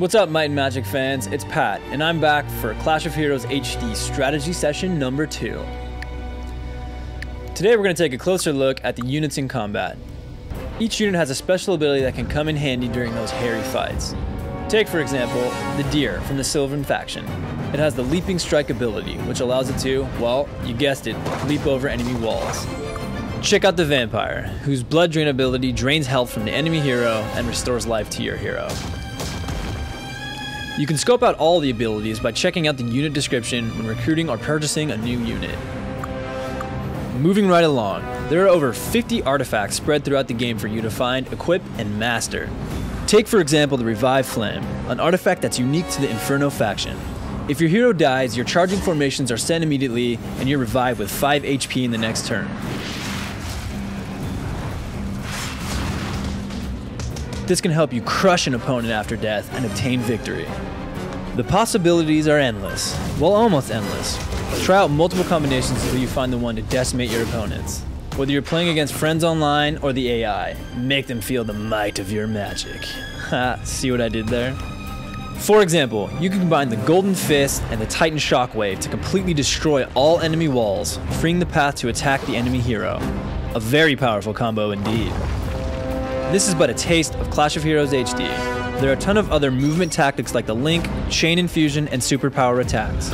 What's up, Might and Magic fans? It's Pat, and I'm back for Clash of Heroes HD strategy session number two. Today, we're going to take a closer look at the units in combat. Each unit has a special ability that can come in handy during those hairy fights. Take, for example, the Deer from the Sylvan faction. It has the Leaping Strike ability, which allows it to, well, you guessed it, leap over enemy walls. Check out the Vampire, whose Blood Drain ability drains health from the enemy hero and restores life to your hero. You can scope out all the abilities by checking out the unit description when recruiting or purchasing a new unit. Moving right along, there are over 50 artifacts spread throughout the game for you to find, equip, and master. Take for example the Revive Flame, an artifact that's unique to the Inferno faction. If your hero dies, your charging formations are sent immediately, and you're revived with 5 HP in the next turn. This can help you crush an opponent after death and obtain victory. The possibilities are endless, well almost endless. Try out multiple combinations until you find the one to decimate your opponents. Whether you're playing against friends online or the AI, make them feel the might of your magic. Ha, see what I did there? For example, you can combine the Golden Fist and the Titan Shockwave to completely destroy all enemy walls, freeing the path to attack the enemy hero. A very powerful combo indeed. This is but a taste of Clash of Heroes HD. There are a ton of other movement tactics like the Link, Chain Infusion, and Superpower attacks.